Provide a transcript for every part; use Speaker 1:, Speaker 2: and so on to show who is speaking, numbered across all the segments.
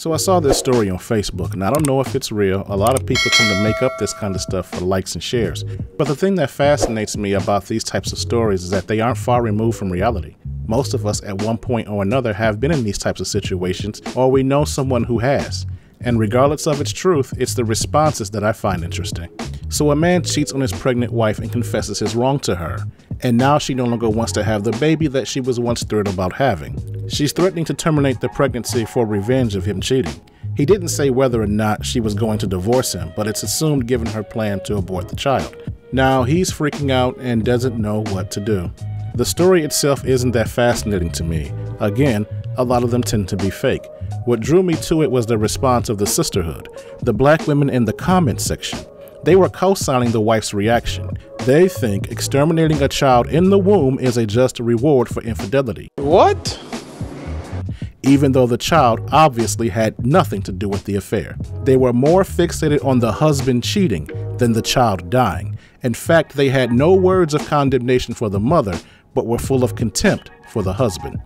Speaker 1: So I saw this story on Facebook, and I don't know if it's real. A lot of people tend to make up this kind of stuff for likes and shares. But the thing that fascinates me about these types of stories is that they aren't far removed from reality. Most of us at one point or another have been in these types of situations, or we know someone who has. And regardless of its truth, it's the responses that I find interesting. So a man cheats on his pregnant wife and confesses his wrong to her, and now she no longer wants to have the baby that she was once thrilled about having. She's threatening to terminate the pregnancy for revenge of him cheating. He didn't say whether or not she was going to divorce him, but it's assumed given her plan to abort the child. Now he's freaking out and doesn't know what to do. The story itself isn't that fascinating to me. Again, a lot of them tend to be fake. What drew me to it was the response of the sisterhood, the black women in the comments section. They were co signing the wife's reaction. They think exterminating a child in the womb is a just reward for infidelity.
Speaker 2: What?
Speaker 1: Even though the child obviously had nothing to do with the affair. They were more fixated on the husband cheating than the child dying. In fact, they had no words of condemnation for the mother, but were full of contempt for the husband.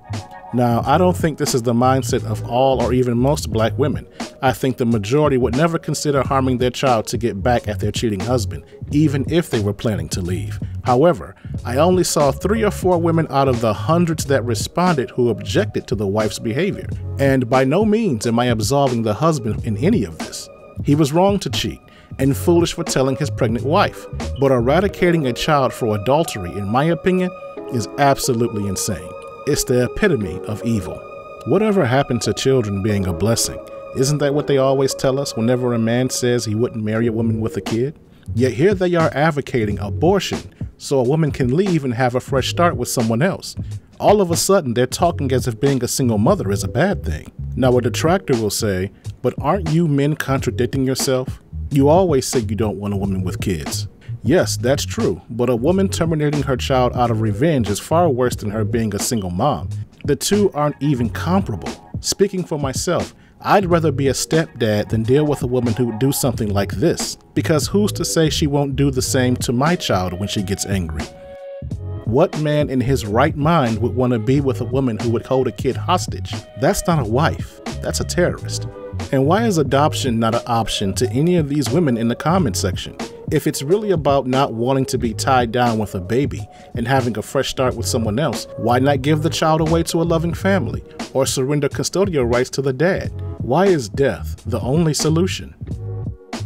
Speaker 1: Now, I don't think this is the mindset of all or even most black women. I think the majority would never consider harming their child to get back at their cheating husband, even if they were planning to leave. However, I only saw three or four women out of the hundreds that responded who objected to the wife's behavior. And by no means am I absolving the husband in any of this. He was wrong to cheat and foolish for telling his pregnant wife, but eradicating a child for adultery, in my opinion, is absolutely insane. It's the epitome of evil. Whatever happened to children being a blessing? Isn't that what they always tell us whenever a man says he wouldn't marry a woman with a kid? Yet here they are advocating abortion so a woman can leave and have a fresh start with someone else. All of a sudden, they're talking as if being a single mother is a bad thing. Now, a detractor will say, But aren't you men contradicting yourself? You always say you don't want a woman with kids. Yes, that's true, but a woman terminating her child out of revenge is far worse than her being a single mom. The two aren't even comparable. Speaking for myself, I'd rather be a stepdad than deal with a woman who would do something like this, because who's to say she won't do the same to my child when she gets angry? What man in his right mind would want to be with a woman who would hold a kid hostage? That's not a wife, that's a terrorist. And why is adoption not an option to any of these women in the comment section? If it's really about not wanting to be tied down with a baby and having a fresh start with someone else, why not give the child away to a loving family or surrender custodial rights to the dad? Why is death the only solution?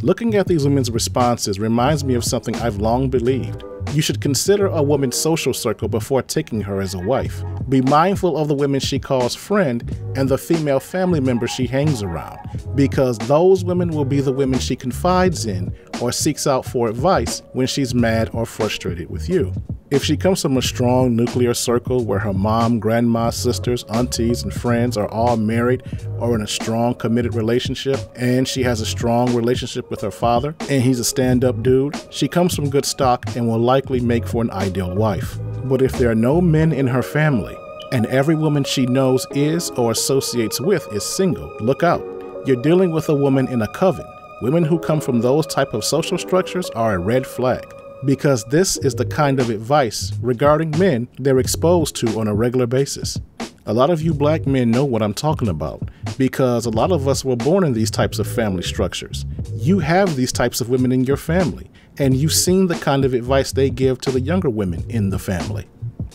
Speaker 1: Looking at these women's responses reminds me of something I've long believed. You should consider a woman's social circle before taking her as a wife. Be mindful of the women she calls friend and the female family members she hangs around, because those women will be the women she confides in or seeks out for advice when she's mad or frustrated with you. If she comes from a strong nuclear circle where her mom, grandma, sisters, aunties, and friends are all married or in a strong committed relationship, and she has a strong relationship with her father, and he's a stand up dude, she comes from good stock and will likely make for an ideal wife. But if there are no men in her family, and every woman she knows is or associates with is single, look out. You're dealing with a woman in a coven. Women who come from those type of social structures are a red flag because this is the kind of advice regarding men they're exposed to on a regular basis. A lot of you black men know what I'm talking about because a lot of us were born in these types of family structures. You have these types of women in your family, and you've seen the kind of advice they give to the younger women in the family.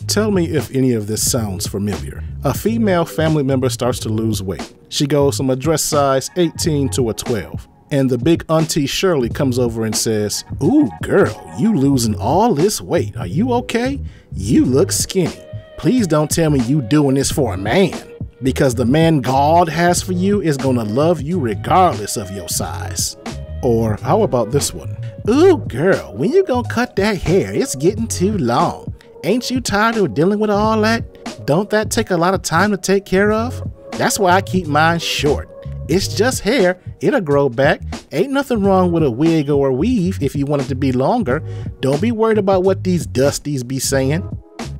Speaker 1: Tell me if any of this sounds familiar. A female family member starts to lose weight. She goes from a dress size 18 to a 12 and the big auntie Shirley comes over and says, Ooh, girl, you losing all this weight. Are you okay? You look skinny. Please don't tell me you doing this for a man. Because the man God has for you is gonna love you regardless of your size. Or how about this one? Ooh, girl, when you gonna cut that hair? It's getting too long. Ain't you tired of dealing with all that? Don't that take a lot of time to take care of? That's why I keep mine short. It's just hair. It'll grow back. Ain't nothing wrong with a wig or a weave if you want it to be longer. Don't be worried about what these dusties be saying.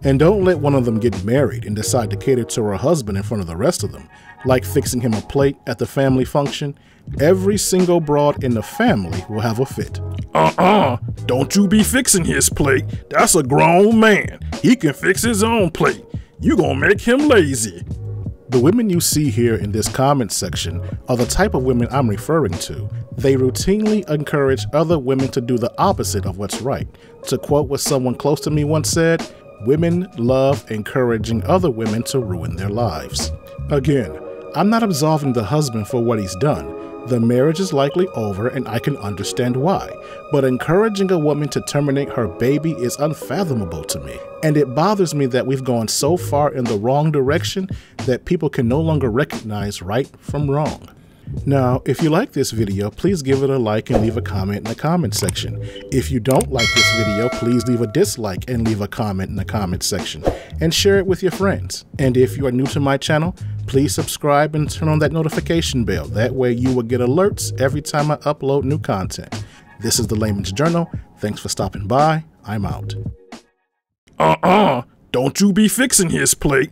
Speaker 1: And don't let one of them get married and decide to cater to her husband in front of the rest of them, like fixing him a plate at the family function. Every single broad in the family will have a fit.
Speaker 2: Uh-uh, don't you be fixing his plate. That's a grown man. He can fix his own plate. You gonna make him lazy.
Speaker 1: The women you see here in this comment section are the type of women I'm referring to. They routinely encourage other women to do the opposite of what's right. To quote what someone close to me once said, women love encouraging other women to ruin their lives. Again, I'm not absolving the husband for what he's done. The marriage is likely over and I can understand why, but encouraging a woman to terminate her baby is unfathomable to me. And it bothers me that we've gone so far in the wrong direction that people can no longer recognize right from wrong. Now, if you like this video, please give it a like and leave a comment in the comment section. If you don't like this video, please leave a dislike and leave a comment in the comment section. And share it with your friends. And if you are new to my channel, please subscribe and turn on that notification bell. That way you will get alerts every time I upload new content. This is the Layman's Journal. Thanks for stopping by. I'm out.
Speaker 2: Uh-uh. Don't you be fixing his plate.